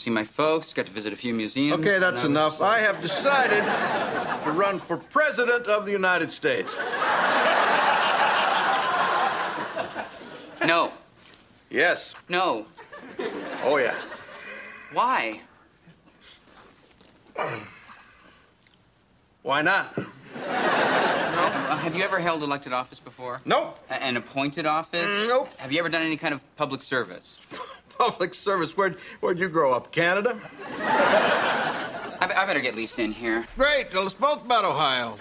see my folks, got to visit a few museums. Okay, that's I was- enough. I have decided to run for president of the United States. No, Yes. no. Oh, yeah. Why? Why not? Uh, have you ever held elected office before? Nope. A- An appointed office? Nope. Have you ever done any kind of public service? Public service. Where'd, where'd you grow up? Canada? I, I better get Lisa in here. Great. Tell us both about Ohio.